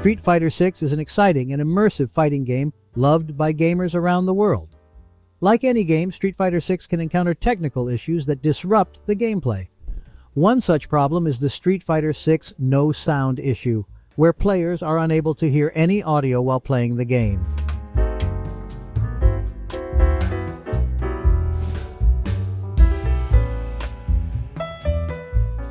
Street Fighter VI is an exciting and immersive fighting game loved by gamers around the world. Like any game, Street Fighter VI can encounter technical issues that disrupt the gameplay. One such problem is the Street Fighter VI no sound issue, where players are unable to hear any audio while playing the game.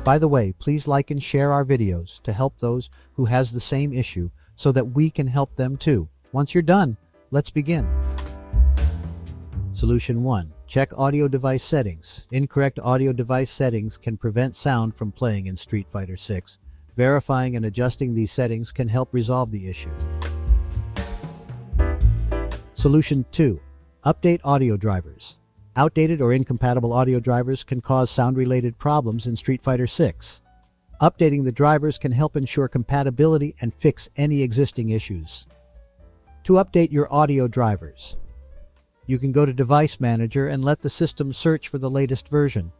By the way, please like and share our videos to help those who has the same issue so that we can help them too. Once you're done, let's begin. Solution 1. Check audio device settings. Incorrect audio device settings can prevent sound from playing in Street Fighter 6. Verifying and adjusting these settings can help resolve the issue. Solution 2. Update audio drivers. Outdated or incompatible audio drivers can cause sound-related problems in Street Fighter 6. Updating the drivers can help ensure compatibility and fix any existing issues. To update your audio drivers, you can go to Device Manager and let the system search for the latest version.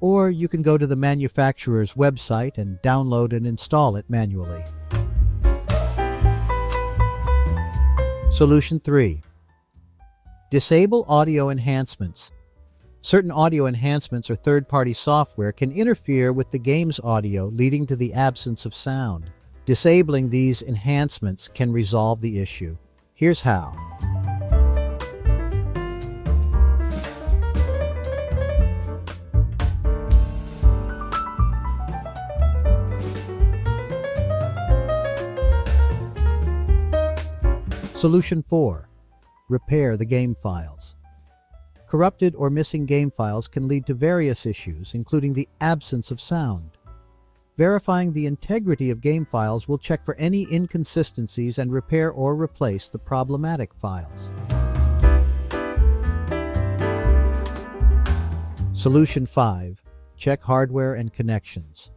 Or you can go to the manufacturer's website and download and install it manually. Solution 3. Disable audio enhancements. Certain audio enhancements or third-party software can interfere with the game's audio, leading to the absence of sound. Disabling these enhancements can resolve the issue. Here's how. Solution 4. Repair the game files. Corrupted or missing game files can lead to various issues, including the absence of sound. Verifying the integrity of game files will check for any inconsistencies and repair or replace the problematic files. Solution 5. Check hardware and connections.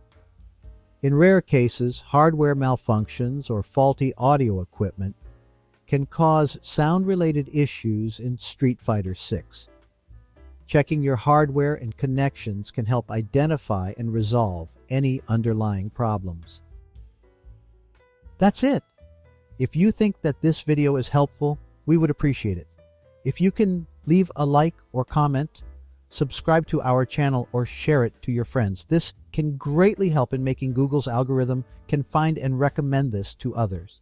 In rare cases, hardware malfunctions or faulty audio equipment can cause sound-related issues in Street Fighter 6. Checking your hardware and connections can help identify and resolve any underlying problems. That's it. If you think that this video is helpful, we would appreciate it. If you can leave a like or comment, subscribe to our channel or share it to your friends. This can greatly help in making Google's algorithm can find and recommend this to others.